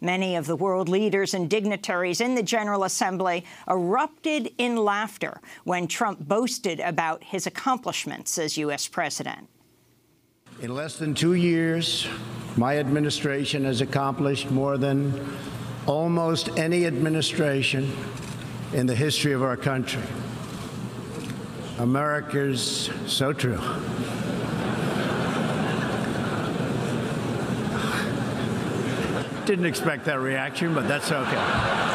Many of the world leaders and dignitaries in the General Assembly erupted in laughter when Trump boasted about his accomplishments as U.S. president. In less than two years, my administration has accomplished more than almost any administration in the history of our country. America's so true. Didn't expect that reaction, but that's okay.